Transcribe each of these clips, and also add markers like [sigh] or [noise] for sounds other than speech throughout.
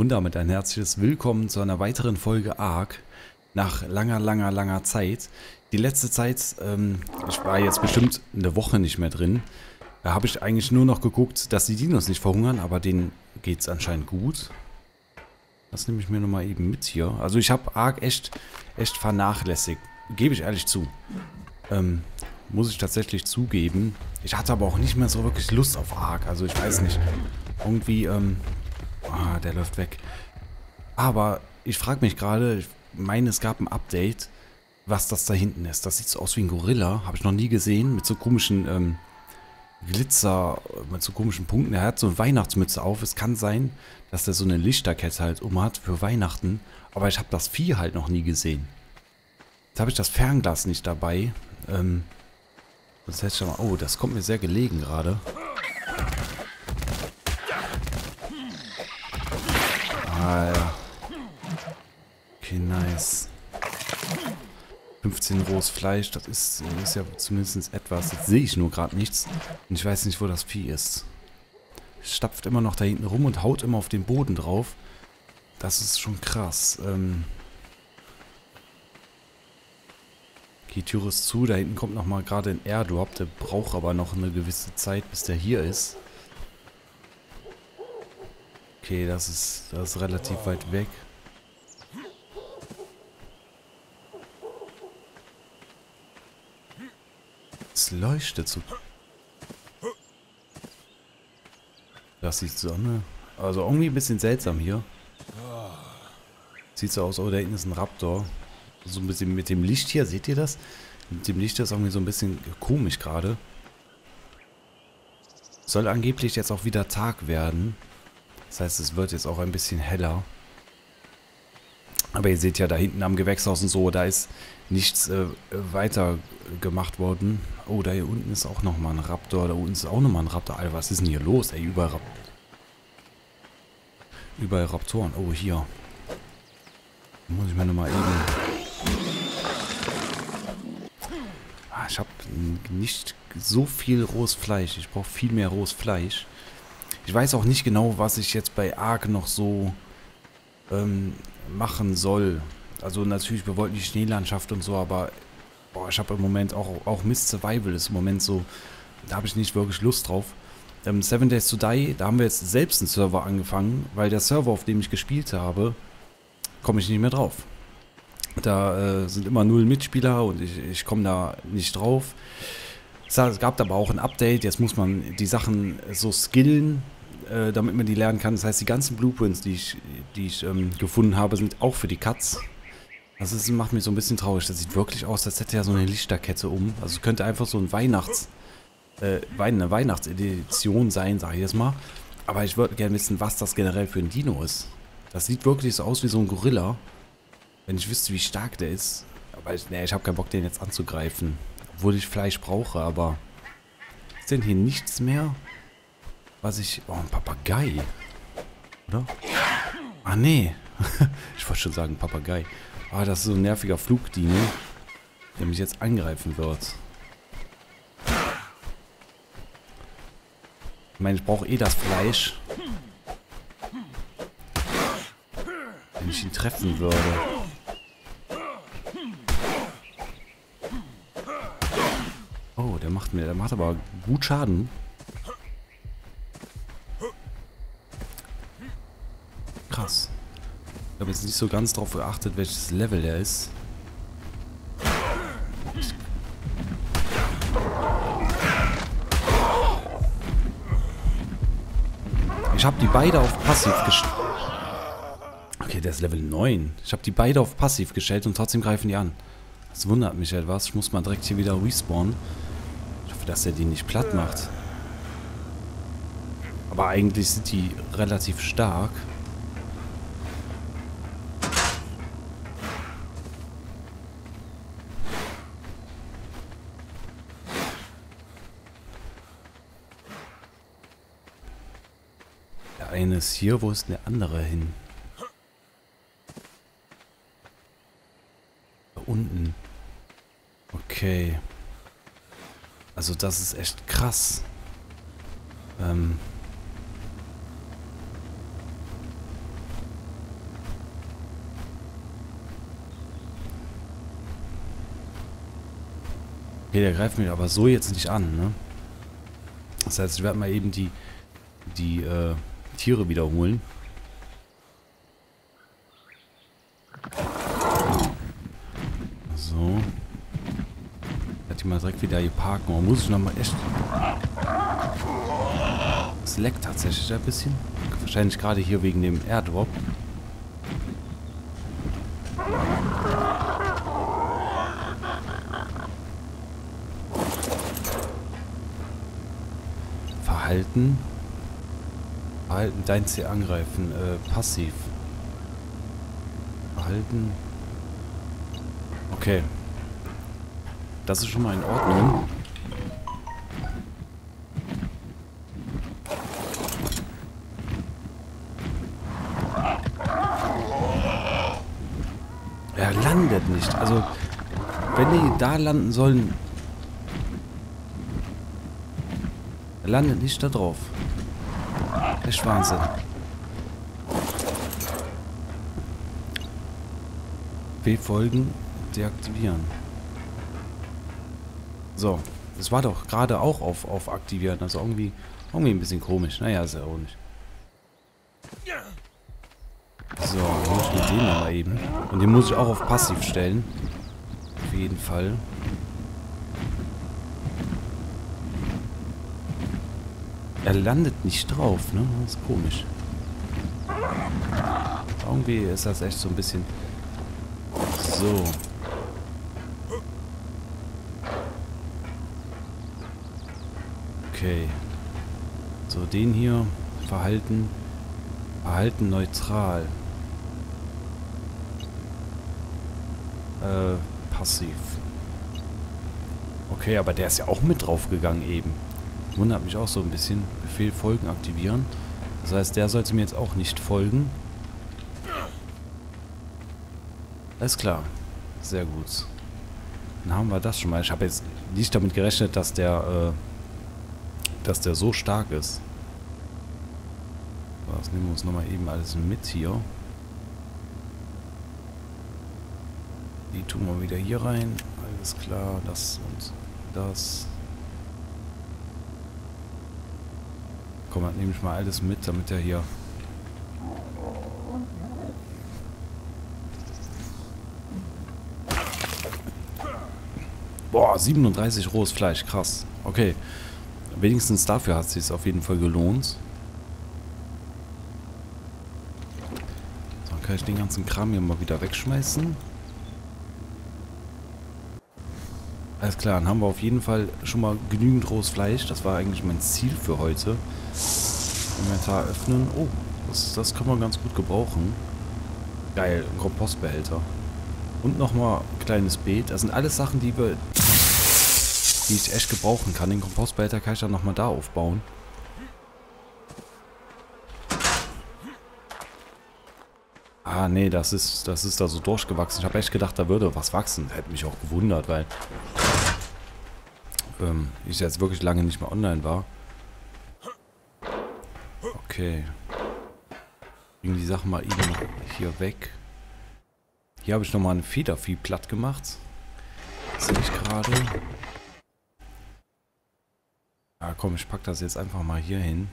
Und damit ein herzliches Willkommen zu einer weiteren Folge ARK. Nach langer, langer, langer Zeit. Die letzte Zeit, ähm, ich war jetzt bestimmt eine Woche nicht mehr drin. Da habe ich eigentlich nur noch geguckt, dass die Dinos nicht verhungern, aber denen geht es anscheinend gut. Das nehme ich mir nochmal eben mit hier. Also ich habe ARK echt, echt vernachlässigt. Gebe ich ehrlich zu. Ähm, muss ich tatsächlich zugeben. Ich hatte aber auch nicht mehr so wirklich Lust auf ARK. Also ich weiß nicht. Irgendwie, ähm, Ah, der läuft weg. Aber ich frage mich gerade, ich meine, es gab ein Update, was das da hinten ist. Das sieht so aus wie ein Gorilla. Habe ich noch nie gesehen. Mit so komischen ähm, Glitzer, mit so komischen Punkten. Er hat so eine Weihnachtsmütze auf. Es kann sein, dass der so eine Lichterkette halt um hat für Weihnachten. Aber ich habe das Vieh halt noch nie gesehen. Jetzt habe ich das Fernglas nicht dabei. Ähm, das heißt schon mal, oh, das kommt mir sehr gelegen gerade. Ja. Okay, nice. 15 rohes Fleisch, das ist, ist ja zumindest etwas. Jetzt sehe ich nur gerade nichts. Und ich weiß nicht, wo das Vieh ist. Es stapft immer noch da hinten rum und haut immer auf den Boden drauf. Das ist schon krass. Ähm die Tür ist zu. Da hinten kommt nochmal gerade ein Airdrop. Der braucht aber noch eine gewisse Zeit, bis der hier ist. Okay, das ist, das ist relativ weit weg. Es leuchtet so. Das ist Sonne. Also irgendwie ein bisschen seltsam hier. Sieht so aus, oh, da hinten ist ein Raptor. So ein bisschen mit dem Licht hier, seht ihr das? Mit dem Licht ist irgendwie so ein bisschen komisch gerade. Soll angeblich jetzt auch wieder Tag werden. Das heißt, es wird jetzt auch ein bisschen heller. Aber ihr seht ja da hinten am Gewächshaus und so, da ist nichts äh, weiter gemacht worden. Oh, da hier unten ist auch nochmal ein Raptor. Da unten ist auch nochmal ein Raptor. Alter, was ist denn hier los? Ey, überall, Rap überall Raptoren. Oh, hier. Muss ich mir nochmal eben... Ah, ich habe nicht so viel rohes Fleisch. Ich brauche viel mehr rohes Fleisch. Ich weiß auch nicht genau, was ich jetzt bei Ark noch so ähm, machen soll. Also natürlich, wir wollten die Schneelandschaft und so, aber boah, ich habe im Moment auch, auch Mist Survival ist im Moment so, da habe ich nicht wirklich Lust drauf. Ähm, Seven Days to Die, da haben wir jetzt selbst einen Server angefangen, weil der Server, auf dem ich gespielt habe, komme ich nicht mehr drauf. Da äh, sind immer null Mitspieler und ich, ich komme da nicht drauf. Es gab aber auch ein Update, jetzt muss man die Sachen so skillen, äh, damit man die lernen kann. Das heißt, die ganzen Blueprints, die ich, die ich ähm, gefunden habe, sind auch für die Cuts. Das ist, macht mich so ein bisschen traurig. Das sieht wirklich aus, als hätte er so eine Lichterkette um. Also es könnte einfach so ein Weihnachts, äh, eine Weihnachtsedition sein, sage ich jetzt mal. Aber ich würde gerne wissen, was das generell für ein Dino ist. Das sieht wirklich so aus wie so ein Gorilla. Wenn ich wüsste, wie stark der ist. Aber ich, nee, ich habe keinen Bock, den jetzt anzugreifen. Obwohl ich Fleisch brauche, aber... Ist denn hier nichts mehr? Was ich... Oh, ein Papagei. Oder? Ah, nee. [laughs] ich wollte schon sagen Papagei. Ah, das ist so ein nerviger Flugdino, der mich jetzt angreifen wird. Ich meine, ich brauche eh das Fleisch. Wenn ich ihn treffen würde. der macht mir, der macht aber gut Schaden. Krass. Ich habe jetzt nicht so ganz darauf geachtet, welches Level der ist. Ich habe die beide auf Passiv gestellt. Okay, der ist Level 9. Ich habe die beide auf Passiv gestellt und trotzdem greifen die an. Das wundert mich etwas. Ich muss mal direkt hier wieder respawnen dass er die nicht platt macht. Aber eigentlich sind die relativ stark. Der eine ist hier, wo ist der andere hin? Da unten. Okay. Also das ist echt krass. Ähm. Okay, der greift mich aber so jetzt nicht an, ne? Das heißt, ich werde mal eben die, die äh, Tiere wiederholen. Mal direkt wieder hier parken. Oh, muss ich nochmal echt... Es leckt tatsächlich ein bisschen. Wahrscheinlich gerade hier wegen dem Airdrop. Verhalten. Verhalten, dein Ziel angreifen. Äh, passiv. Verhalten. Okay. Das ist schon mal in Ordnung. Er landet nicht. Also, wenn die da landen sollen... Er landet nicht da drauf. Echt Wahnsinn. B-Folgen deaktivieren. So. Das war doch gerade auch auf, auf aktivieren. Also irgendwie, irgendwie ein bisschen komisch. Naja, ist ja auch nicht. So, muss ich dem aber eben. Und den muss ich auch auf passiv stellen. Auf jeden Fall. Er landet nicht drauf, ne? Das ist komisch. Irgendwie ist das echt so ein bisschen... So. Okay. So, den hier. Verhalten. Verhalten neutral. Äh, passiv. Okay, aber der ist ja auch mit draufgegangen eben. Wundert mich auch so ein bisschen. Befehl folgen aktivieren. Das heißt, der sollte mir jetzt auch nicht folgen. Alles klar. Sehr gut. Dann haben wir das schon mal. Ich habe jetzt nicht damit gerechnet, dass der, äh, dass der so stark ist. Das nehmen wir uns nochmal eben alles mit hier. Die tun wir wieder hier rein. Alles klar, das und das. Komm, dann nehme ich mal alles mit, damit er hier... Boah, 37 rohes Fleisch, krass. Okay. Wenigstens dafür hat es sich auf jeden Fall gelohnt. So, dann kann ich den ganzen Kram hier mal wieder wegschmeißen. Alles klar, dann haben wir auf jeden Fall schon mal genügend rohes Fleisch. Das war eigentlich mein Ziel für heute. Inventar öffnen. Oh, das, das kann man ganz gut gebrauchen. Geil, ein Kompostbehälter. Und nochmal ein kleines Beet. Das sind alles Sachen, die wir die ich echt gebrauchen kann. Den Kompostbehälter kann ich dann nochmal da aufbauen. Ah, nee, das ist, das ist da so durchgewachsen. Ich habe echt gedacht, da würde was wachsen. Hätte mich auch gewundert, weil ähm, ich jetzt wirklich lange nicht mehr online war. Okay. Bringen die Sachen mal eben hier weg. Hier habe ich nochmal ein Federvieh platt gemacht. Sehe ich gerade. Komm, ich packe das jetzt einfach mal hier hin.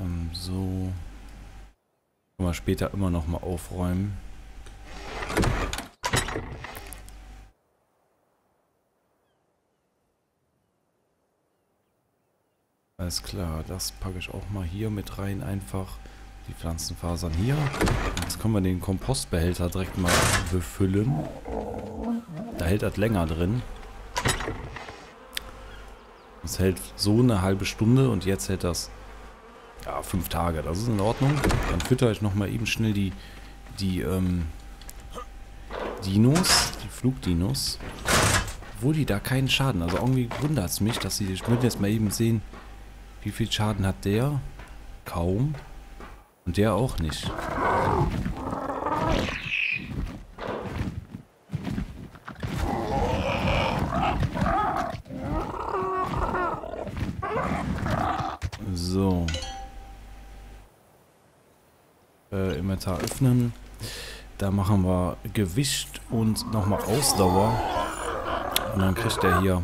Ähm, so. Können wir später immer noch mal aufräumen. Alles klar, das packe ich auch mal hier mit rein einfach. Die Pflanzenfasern hier. Jetzt können wir den Kompostbehälter direkt mal befüllen. Da hält das länger drin. Das hält so eine halbe Stunde und jetzt hält das ja, fünf Tage. Das ist in Ordnung. Dann fütter ich nochmal eben schnell die, die ähm, Dinos, die Flugdinos. Obwohl die da keinen Schaden. Also irgendwie wundert es mich, dass sie. Ich würde jetzt mal eben sehen, wie viel Schaden hat der? Kaum. Und der auch nicht. So. Äh, Inventar öffnen. da machen wir Gewicht und nochmal Ausdauer. Und dann kriegt er hier...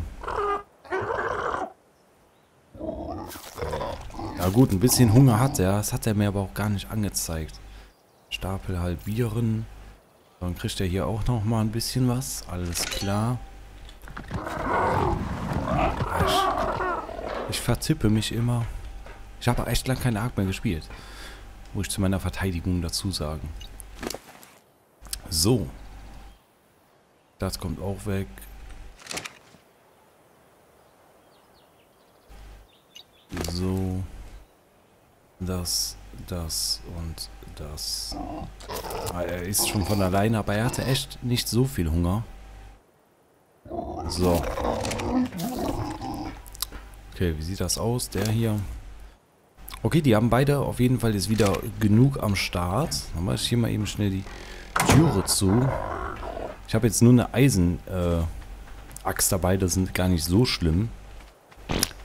Ja gut, ein bisschen Hunger hat er. Das hat er mir aber auch gar nicht angezeigt. Stapel halbieren. Dann kriegt er hier auch nochmal ein bisschen was. Alles klar. Ich, ich vertippe mich immer. Ich habe echt lange keine Arc mehr gespielt. Muss ich zu meiner Verteidigung dazu sagen. So. Das kommt auch weg. So. Das, das und das. Ah, er ist schon von alleine, aber er hatte echt nicht so viel Hunger. So. Okay, wie sieht das aus? Der hier. Okay, die haben beide auf jeden Fall jetzt wieder genug am Start. Dann mache ich hier mal eben schnell die Türe zu. Ich habe jetzt nur eine Eisen-Axt äh, dabei, das sind gar nicht so schlimm.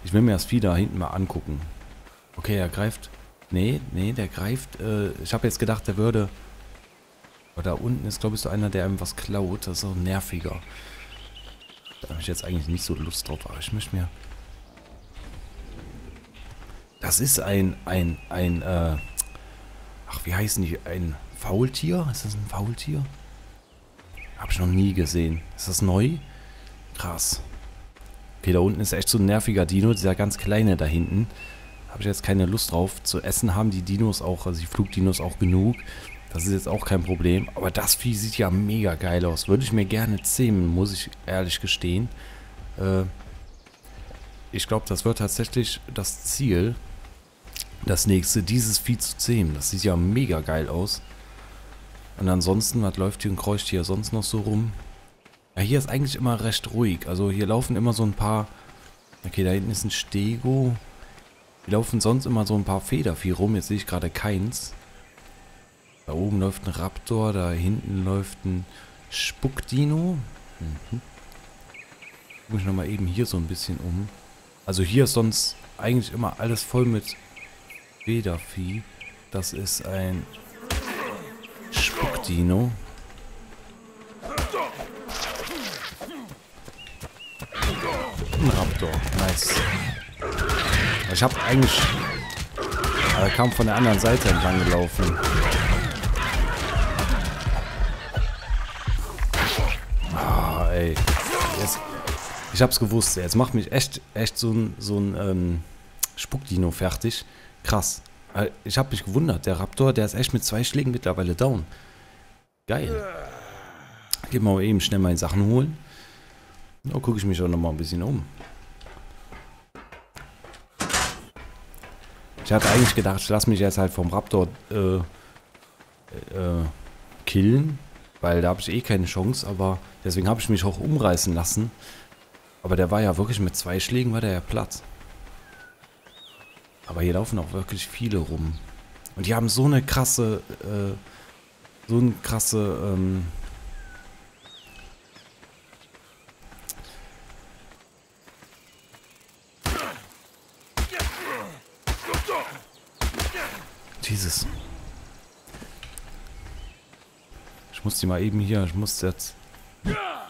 Ich will mir das Vieh da hinten mal angucken. Okay, er greift... Nee, nee, der greift... Äh, ich habe jetzt gedacht, der würde... Aber da unten ist, glaube ich, so einer, der einem was klaut. Das ist auch nerviger. Da habe ich jetzt eigentlich nicht so Lust drauf. Aber ich möchte mir... Das ist ein... ein... ein... Äh, ach, wie heißen die? Ein Faultier? Ist das ein Faultier? Habe ich noch nie gesehen. Ist das neu? Krass. Okay, da unten ist echt so ein nerviger Dino. Dieser ganz kleine da hinten. Habe ich jetzt keine Lust drauf. Zu essen haben die Dinos auch, also die Flugdinos auch genug. Das ist jetzt auch kein Problem. Aber das Vieh sieht ja mega geil aus. Würde ich mir gerne zähmen, muss ich ehrlich gestehen. Äh, ich glaube, das wird tatsächlich das Ziel. Das nächste, dieses Vieh zu zähmen. Das sieht ja mega geil aus. Und ansonsten, was läuft hier und kreucht hier sonst noch so rum? Ja, hier ist eigentlich immer recht ruhig. Also hier laufen immer so ein paar... Okay, da hinten ist ein Stego. Hier laufen sonst immer so ein paar Federvieh rum. Jetzt sehe ich gerade keins. Da oben läuft ein Raptor. Da hinten läuft ein Spuckdino. Mhm. Guck ich nochmal eben hier so ein bisschen um. Also hier ist sonst eigentlich immer alles voll mit Federvieh. Das ist ein Spuckdino. Ein Raptor. Nice. Ich habe eigentlich... Er kam von der anderen Seite entlang gelaufen. Ah, ey. Jetzt, ich hab's gewusst. Jetzt macht mich echt, echt so ein, so ein ähm, Spuckdino fertig. Krass. Äh, ich habe mich gewundert. Der Raptor, der ist echt mit zwei Schlägen mittlerweile down. Geil. Gehen wir mal eben schnell meine Sachen holen. Da gucke ich mich auch noch mal ein bisschen um. Ich hatte eigentlich gedacht, ich lasse mich jetzt halt vom Raptor äh, äh, killen, weil da habe ich eh keine Chance, aber deswegen habe ich mich auch umreißen lassen. Aber der war ja wirklich mit zwei Schlägen war der ja platt. Aber hier laufen auch wirklich viele rum. Und die haben so eine krasse, äh, so eine krasse, ähm, Jesus. Ich muss die mal eben hier, ich muss jetzt...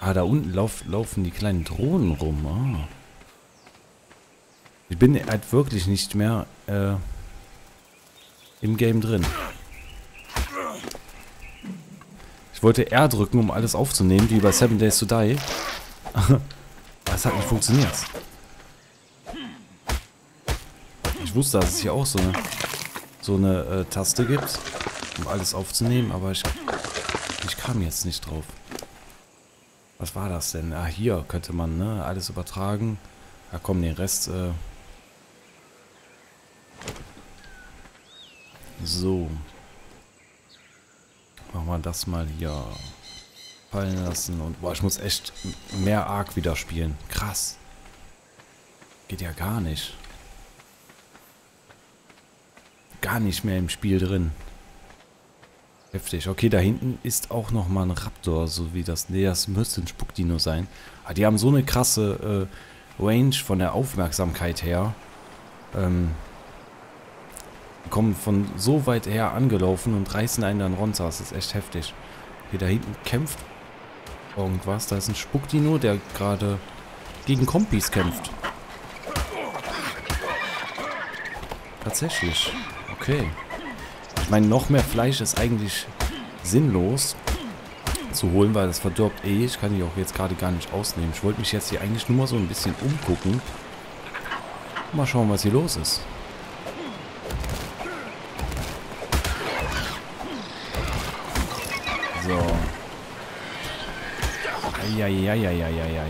Ah, da unten lauf, laufen die kleinen Drohnen rum. Ah. Ich bin halt wirklich nicht mehr äh, im Game drin. Ich wollte R drücken, um alles aufzunehmen, wie bei Seven Days to Die. [laughs] das hat nicht funktioniert. Ich wusste, dass es hier auch so eine, so eine äh, Taste gibt, um alles aufzunehmen, aber ich, ich kam jetzt nicht drauf. Was war das denn? Ah, hier könnte man ne, alles übertragen. Ja komm, den Rest äh, So. Machen wir das mal hier fallen lassen. Und boah, ich muss echt mehr Arc wieder spielen. Krass. Geht ja gar nicht. Gar nicht mehr im Spiel drin. Heftig. Okay, da hinten ist auch nochmal ein Raptor, so wie das. Nee, das müsste ein Spuckdino sein. Aber ah, die haben so eine krasse äh, Range von der Aufmerksamkeit her. Ähm, kommen von so weit her angelaufen und reißen einen dann runter. Das ist echt heftig. Okay, da hinten kämpft irgendwas. Da ist ein Spuckdino, der gerade gegen Kompis kämpft. Tatsächlich. Okay. Ich meine, noch mehr Fleisch ist eigentlich sinnlos zu holen, weil das verdirbt eh. Ich kann die auch jetzt gerade gar nicht ausnehmen. Ich wollte mich jetzt hier eigentlich nur mal so ein bisschen umgucken. Mal schauen, was hier los ist. Eieieiei.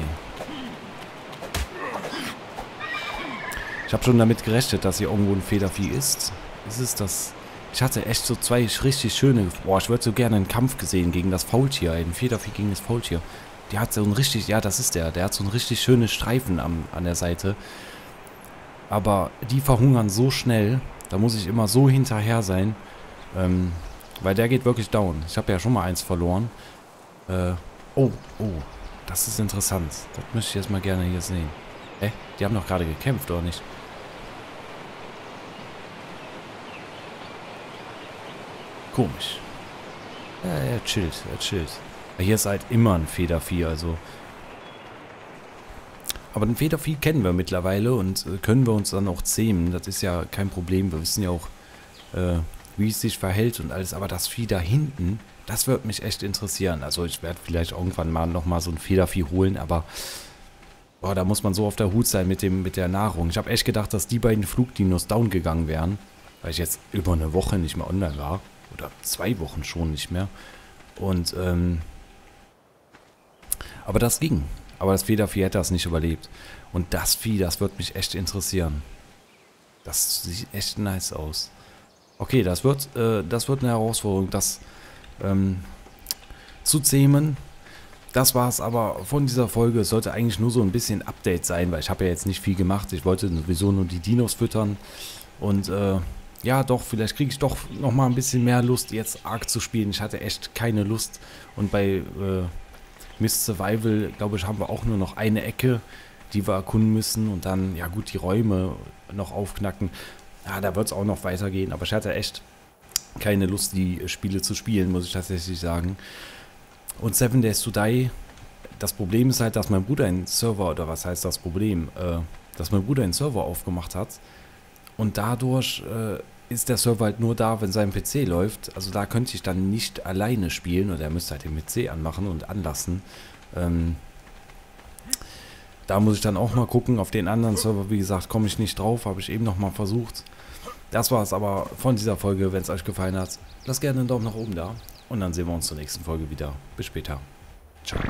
Ich habe schon damit gerechnet, dass hier irgendwo ein Federvieh ist. Ist es das? Ich hatte echt so zwei richtig schöne... Boah, ich würde so gerne einen Kampf gesehen gegen das Faultier. Ein Federvieh gegen das Faultier. Der hat so ein richtig... Ja, das ist der. Der hat so ein richtig schönes Streifen am, an der Seite. Aber die verhungern so schnell. Da muss ich immer so hinterher sein. Ähm, weil der geht wirklich down. Ich habe ja schon mal eins verloren. Äh, oh, oh. Das ist interessant. Das möchte ich jetzt mal gerne hier sehen. Hä? Die haben doch gerade gekämpft, oder nicht? Komisch. Ja, er chillt, er chillt. Hier ist halt immer ein Federvieh, also... Aber ein Federvieh kennen wir mittlerweile und äh, können wir uns dann auch zähmen. Das ist ja kein Problem. Wir wissen ja auch, äh, wie es sich verhält und alles. Aber das Vieh da hinten, das wird mich echt interessieren. Also ich werde vielleicht irgendwann mal nochmal so ein Federvieh holen, aber boah, da muss man so auf der Hut sein mit, dem, mit der Nahrung. Ich habe echt gedacht, dass die beiden Flugdinos down gegangen wären, weil ich jetzt über eine Woche nicht mehr online war. Oder zwei Wochen schon nicht mehr. Und, ähm, aber das ging. Aber das Federvieh hätte das nicht überlebt. Und das Vieh, das wird mich echt interessieren. Das sieht echt nice aus. Okay, das wird, äh, das wird eine Herausforderung, das ähm, zu zähmen. Das war es aber von dieser Folge. Es sollte eigentlich nur so ein bisschen Update sein, weil ich habe ja jetzt nicht viel gemacht. Ich wollte sowieso nur die Dinos füttern. Und äh, ja, doch, vielleicht kriege ich doch nochmal ein bisschen mehr Lust, jetzt Ark zu spielen. Ich hatte echt keine Lust. Und bei äh, Miss Survival, glaube ich, haben wir auch nur noch eine Ecke, die wir erkunden müssen. Und dann, ja gut, die Räume noch aufknacken. Ja, da wird es auch noch weitergehen. Aber ich hatte echt keine Lust, die Spiele zu spielen, muss ich tatsächlich sagen. Und Seven Days to Die, das Problem ist halt, dass mein Bruder einen Server, oder was heißt das Problem, äh, dass mein Bruder einen Server aufgemacht hat. Und dadurch äh, ist der Server halt nur da, wenn sein PC läuft. Also da könnte ich dann nicht alleine spielen oder er müsste halt den PC anmachen und anlassen. Ähm, da muss ich dann auch mal gucken. Auf den anderen Server, wie gesagt, komme ich nicht drauf. Habe ich eben noch mal versucht. Das war es aber von dieser Folge. Wenn es euch gefallen hat, lasst gerne einen Daumen nach oben da. Und dann sehen wir uns zur nächsten Folge wieder. Bis später. Ciao.